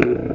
uh...